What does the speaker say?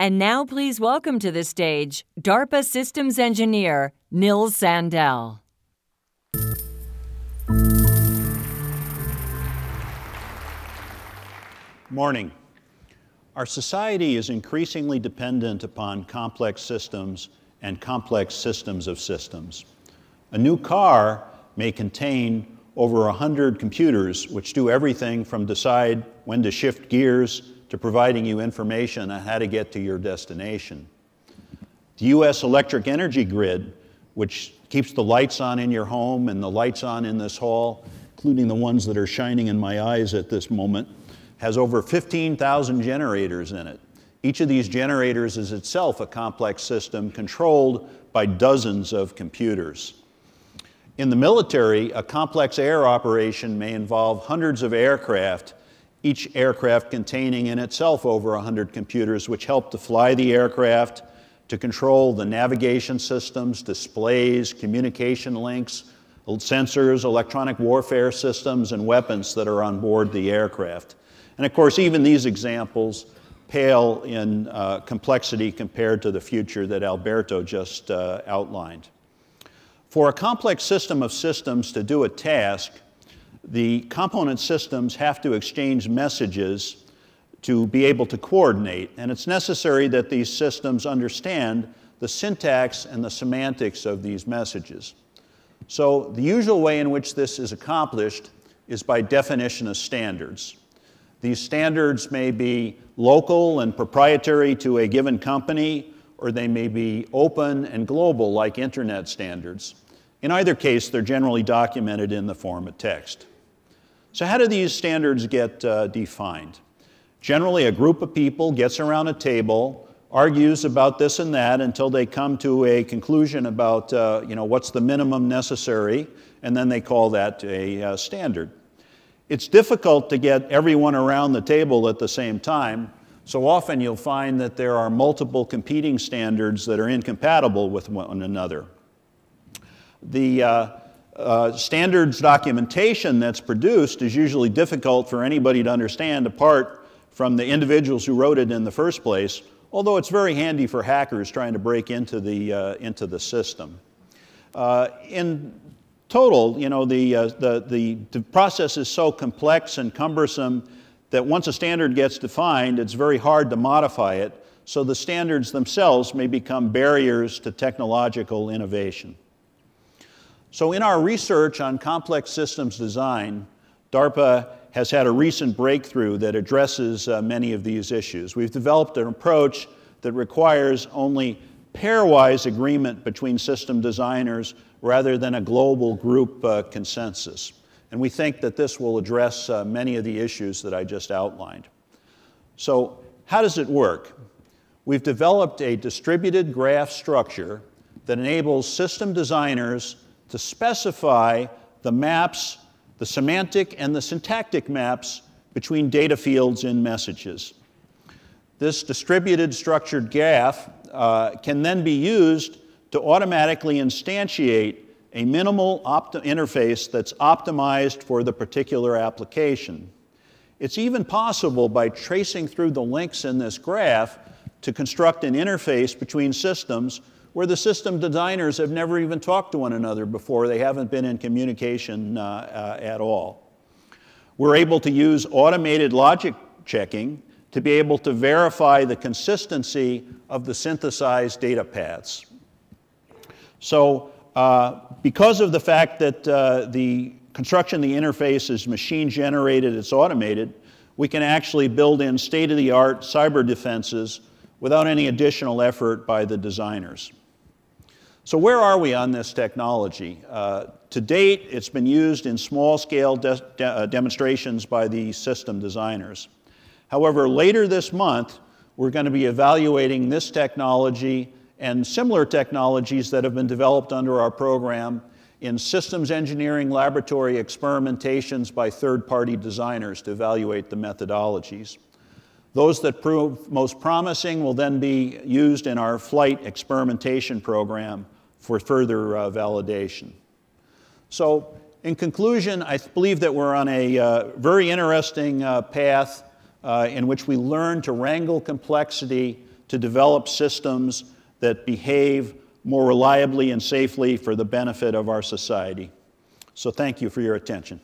And now, please welcome to the stage DARPA Systems Engineer Nils Sandell. Morning. Our society is increasingly dependent upon complex systems and complex systems of systems. A new car may contain over 100 computers which do everything from decide when to shift gears to providing you information on how to get to your destination. The U.S. electric energy grid, which keeps the lights on in your home and the lights on in this hall, including the ones that are shining in my eyes at this moment, has over 15,000 generators in it. Each of these generators is itself a complex system controlled by dozens of computers. In the military, a complex air operation may involve hundreds of aircraft each aircraft containing in itself over 100 computers which help to fly the aircraft, to control the navigation systems, displays, communication links, sensors, electronic warfare systems, and weapons that are on board the aircraft. And of course, even these examples pale in uh, complexity compared to the future that Alberto just uh, outlined. For a complex system of systems to do a task, the component systems have to exchange messages to be able to coordinate, and it's necessary that these systems understand the syntax and the semantics of these messages. So the usual way in which this is accomplished is by definition of standards. These standards may be local and proprietary to a given company, or they may be open and global like internet standards. In either case, they're generally documented in the form of text. So how do these standards get uh, defined? Generally, a group of people gets around a table, argues about this and that until they come to a conclusion about uh, you know, what's the minimum necessary, and then they call that a uh, standard. It's difficult to get everyone around the table at the same time, so often you'll find that there are multiple competing standards that are incompatible with one another. The, uh, uh, standards documentation that's produced is usually difficult for anybody to understand apart from the individuals who wrote it in the first place, although it's very handy for hackers trying to break into the, uh, into the system. Uh, in total, you know, the, uh, the, the, the process is so complex and cumbersome that once a standard gets defined, it's very hard to modify it, so the standards themselves may become barriers to technological innovation. So in our research on complex systems design, DARPA has had a recent breakthrough that addresses uh, many of these issues. We've developed an approach that requires only pairwise agreement between system designers rather than a global group uh, consensus. And we think that this will address uh, many of the issues that I just outlined. So how does it work? We've developed a distributed graph structure that enables system designers to specify the maps, the semantic and the syntactic maps between data fields in messages. This distributed structured graph uh, can then be used to automatically instantiate a minimal interface that's optimized for the particular application. It's even possible by tracing through the links in this graph to construct an interface between systems where the system designers have never even talked to one another before. They haven't been in communication uh, uh, at all. We're able to use automated logic checking to be able to verify the consistency of the synthesized data paths. So uh, because of the fact that uh, the construction of the interface is machine generated, it's automated, we can actually build in state-of-the-art cyber defenses without any additional effort by the designers. So where are we on this technology? Uh, to date, it's been used in small-scale de de uh, demonstrations by the system designers. However, later this month, we're going to be evaluating this technology and similar technologies that have been developed under our program in systems engineering laboratory experimentations by third-party designers to evaluate the methodologies. Those that prove most promising will then be used in our flight experimentation program for further uh, validation. So in conclusion, I believe that we're on a uh, very interesting uh, path uh, in which we learn to wrangle complexity to develop systems that behave more reliably and safely for the benefit of our society. So thank you for your attention.